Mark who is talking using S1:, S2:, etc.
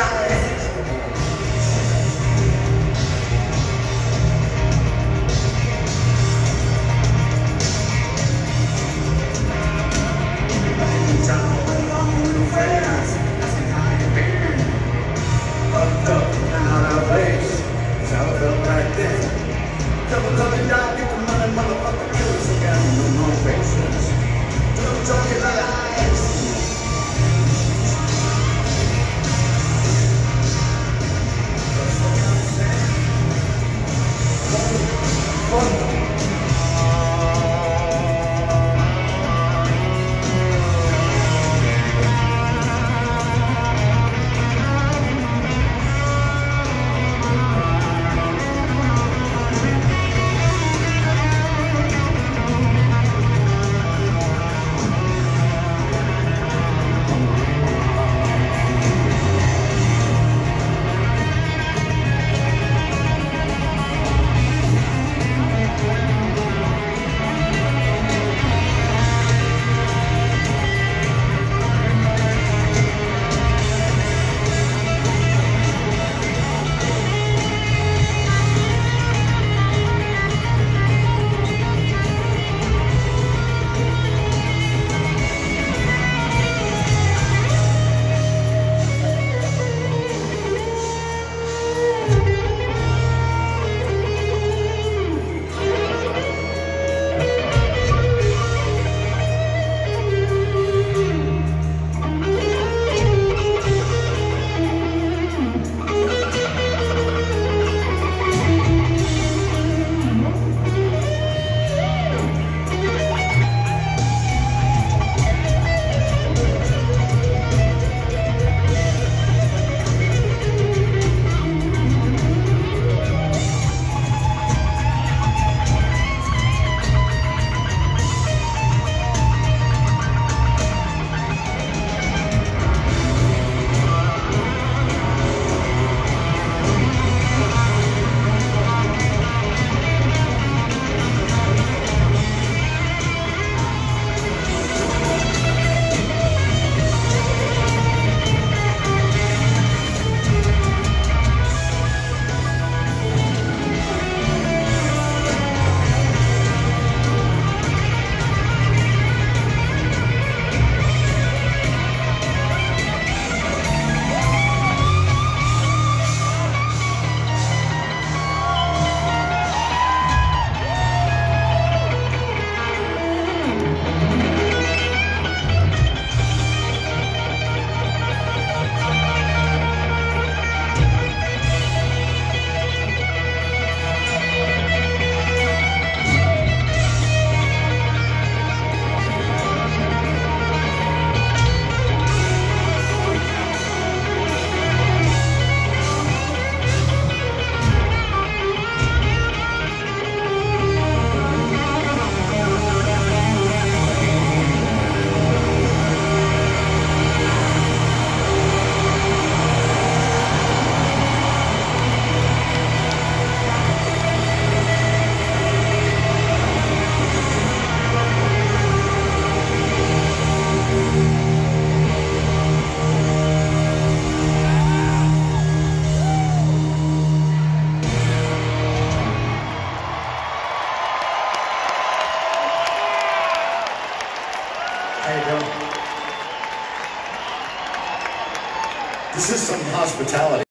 S1: la This is some hospitality.